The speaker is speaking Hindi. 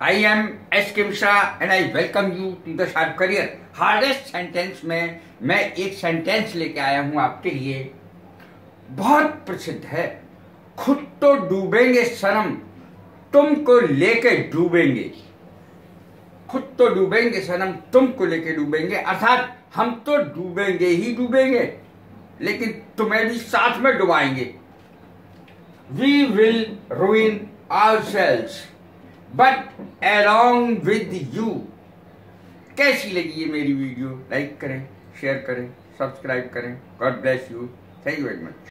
I am S K Mishra and I welcome you to the sharp career hardest sentence में मैं एक सेंटेंस लेके आया हूँ आपके लिए। बहुत प्रसिद्ध है। खुद तो डूबेंगे सनम, तुमको लेके डूबेंगे। खुद तो डूबेंगे सनम, तुमको लेके डूबेंगे। अर्थात हम तो डूबेंगे ही डूबेंगे, लेकिन तुम्हें भी साथ में डुबाएँगे। We will ruin our selves but along with you कैसी लगी ये मेरी वीडियो लाइक करें शेयर करें सब्सक्राइब करें. God bless you thank you very much